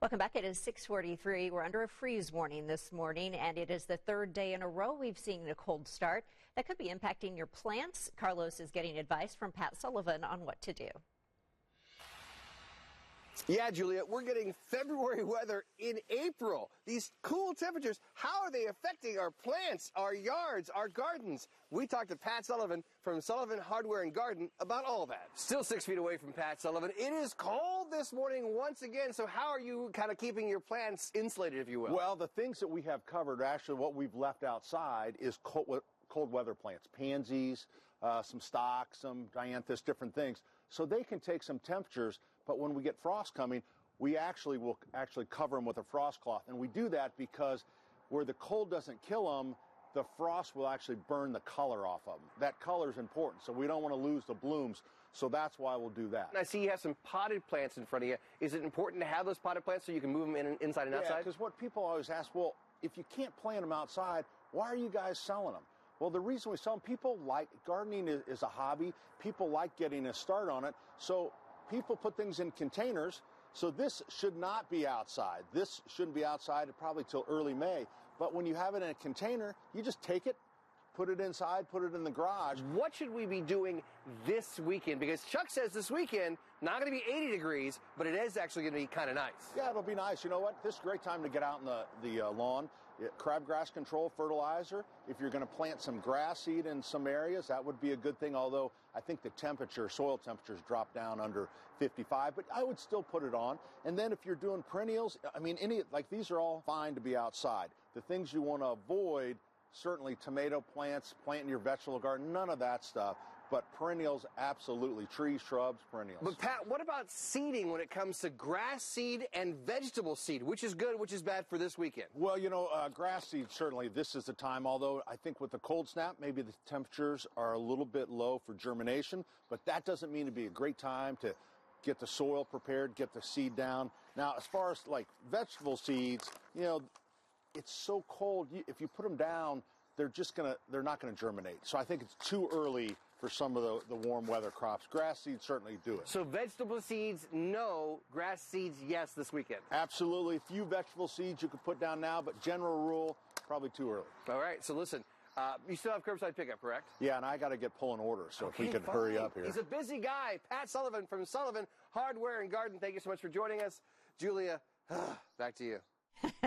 Welcome back. It is 643. We're under a freeze warning this morning, and it is the third day in a row we've seen a cold start that could be impacting your plants. Carlos is getting advice from Pat Sullivan on what to do. Yeah, Julia, we're getting February weather in April. These cool temperatures, how are they affecting our plants, our yards, our gardens? We talked to Pat Sullivan from Sullivan Hardware and Garden about all that. Still six feet away from Pat Sullivan. It is cold this morning once again, so how are you kind of keeping your plants insulated, if you will? Well, the things that we have covered, actually what we've left outside is cold, cold weather plants, pansies, uh, some stocks, some dianthus, different things. So they can take some temperatures, but when we get frost coming, we actually will actually cover them with a frost cloth. And we do that because where the cold doesn't kill them, the frost will actually burn the color off of them. That color is important, so we don't want to lose the blooms. So that's why we'll do that. And I see you have some potted plants in front of you. Is it important to have those potted plants so you can move them in, inside and outside? Yeah, because what people always ask, well, if you can't plant them outside, why are you guys selling them? Well, the reason we sell them, people like gardening is, is a hobby. People like getting a start on it. So people put things in containers. So this should not be outside. This shouldn't be outside probably till early May. But when you have it in a container, you just take it, put it inside, put it in the garage. What should we be doing this weekend? Because Chuck says this weekend, not going to be 80 degrees, but it is actually going to be kind of nice. Yeah, it'll be nice. You know what? This is a great time to get out in the, the uh, lawn. Crabgrass control fertilizer. If you're going to plant some grass seed in some areas, that would be a good thing. Although I think the temperature, soil temperatures drop down under 55, but I would still put it on. And then if you're doing perennials, I mean, any, like these are all fine to be outside. The things you want to avoid certainly tomato plants, planting your vegetable garden, none of that stuff. But perennials, absolutely. Trees, shrubs, perennials. But Pat, what about seeding when it comes to grass seed and vegetable seed? Which is good, which is bad for this weekend? Well, you know, uh, grass seed, certainly this is the time, although I think with the cold snap, maybe the temperatures are a little bit low for germination, but that doesn't mean to be a great time to get the soil prepared, get the seed down. Now, as far as like vegetable seeds, you know, it's so cold. If you put them down, they're just gonna they're not gonna germinate. So I think it's too early for some of the, the warm weather crops. Grass seeds certainly do it. So vegetable seeds, no. Grass seeds, yes, this weekend. Absolutely. A few vegetable seeds you could put down now, but general rule, probably too early. All right. So listen. Uh, you still have curbside pickup, correct? Yeah, and I got to get pulling orders, so okay, if we could fine. hurry up here. He's a busy guy. Pat Sullivan from Sullivan Hardware and Garden. Thank you so much for joining us. Julia, back to you.